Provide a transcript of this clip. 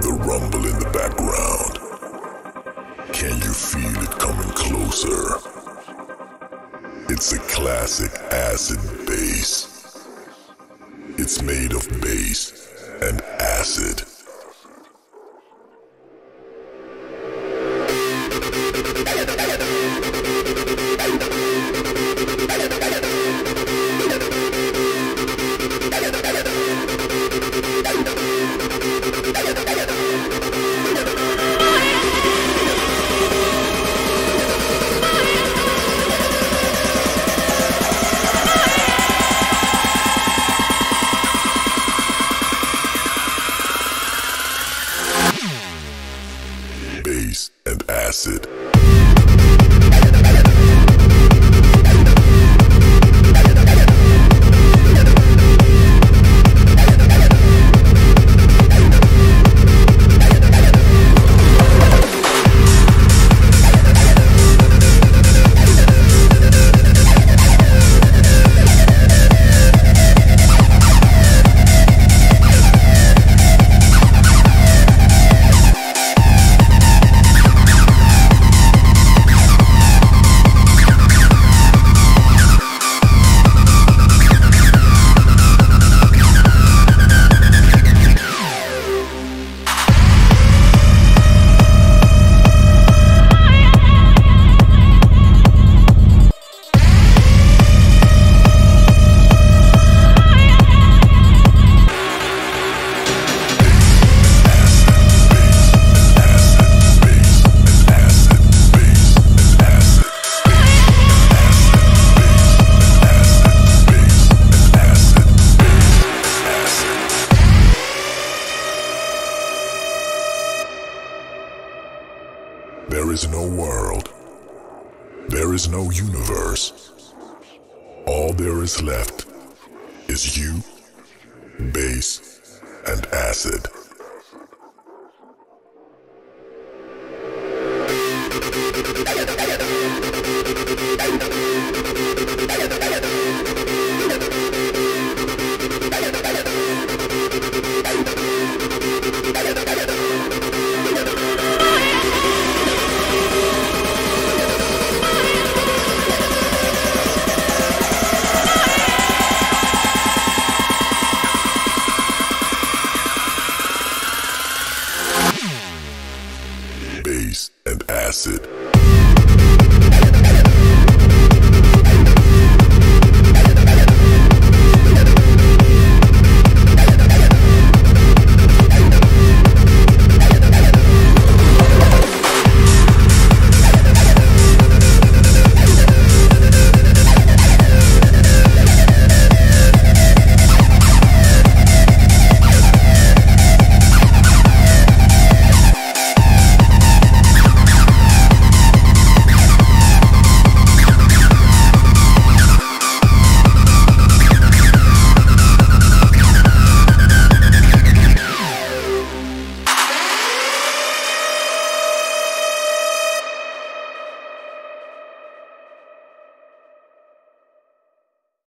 The rumble in the background. Can you feel it coming closer? It's a classic acid bass. It's made of bass and acid. And acid. There is no world. There is no universe. All there is left is you, bass, and acid. and acid.